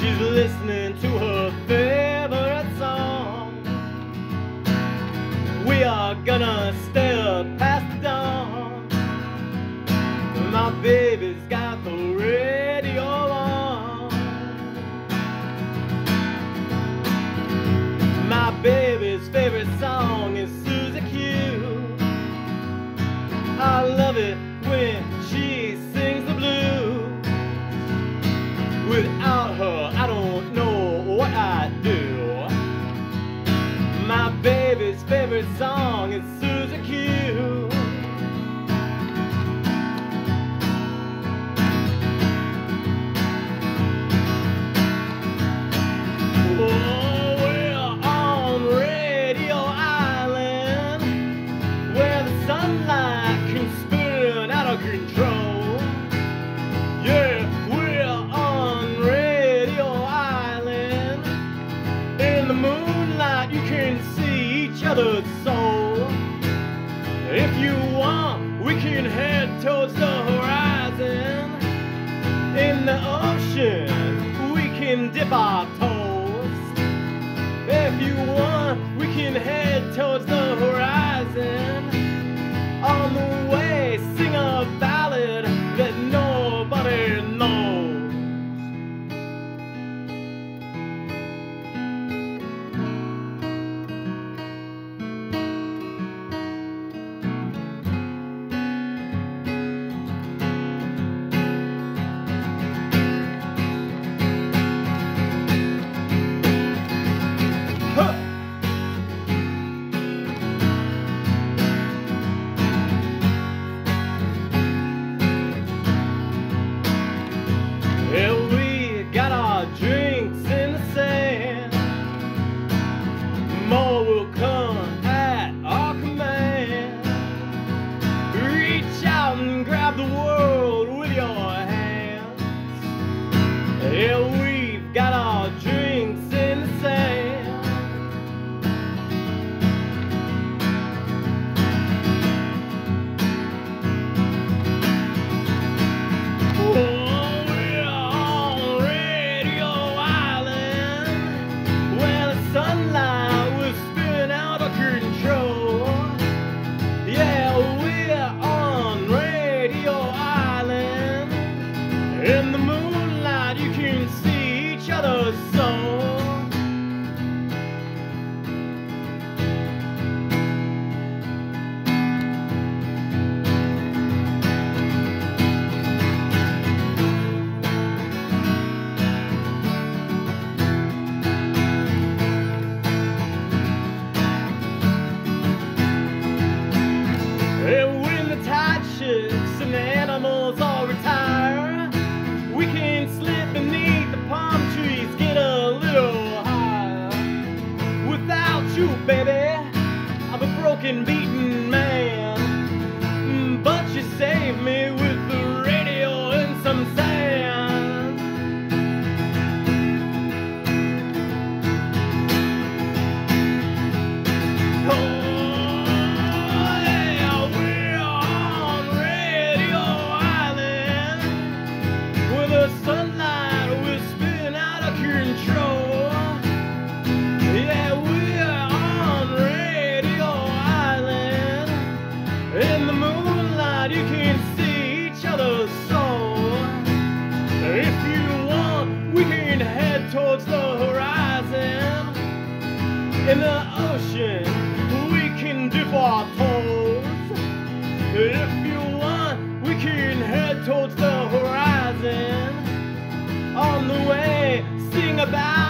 She's listening to her favorite song. We are gonna stay up past dawn. My baby. It's is Suzuki. Oh, we're on Radio Island, where the sunlight can spin out of control. Yeah, we're on Radio Island. In the moonlight, you can see each other's soul. can head towards the horizon. In the ocean, we can dip our toes. grab the world with your hands. Yeah, can be In the ocean, we can dip our toes. If you want, we can head towards the horizon. On the way, sing about.